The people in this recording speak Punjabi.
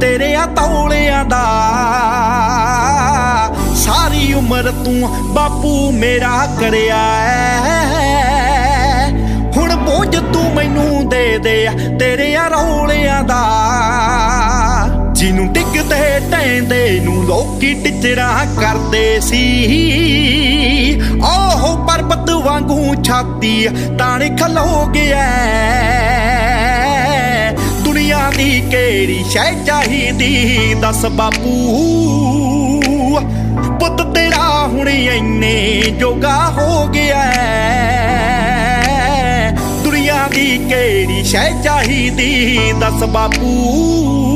ਤੇਰੇ ਆ ਤੌਲਿਆਂ ਦਾ। ਸਾਰੀ ਉਮਰ ਤੂੰ ਬਾਪੂ ਮੇਰਾ ਕਰਿਆ ਐ ਹੁਣ ਬੋਝ ਤੂੰ ਮੈਨੂੰ ਦੇ ਦੇ, ਤੇਰੇ ਰੌਲਿਆਂ ਦਾ। ਜਿਹਨੂੰ ਟਿਕਦੇ ਟੈਂਦੇ ਨੂੰ ਲੋਕੀ ਟਿਚਰਾ ਕਰਦੇ ਸੀ। ਓਹ ਪਰਬਤ ਵਾਂਗੂ ਛਾਤੀ ਤਾਣ ਖਲੋ ਗਿਆ ਦੀ ਕਿਹੜੀ ਸ਼ੈ ਚਾਹੀਦੀ? ਦੱਸ ਬਾਪੂ। ਪੁੱਤ ਤੇਰਾ ਹੁਣ ਇੰਨੇ ਜੋਗਾ ਹੋ ਗਿਆ ਦੁਨੀਆ ਦੀ ਕਿਹੜੀ ਸ਼ੈ ਚਾਹੀਦੀ? ਦੱਸ ਬਾਪੂ।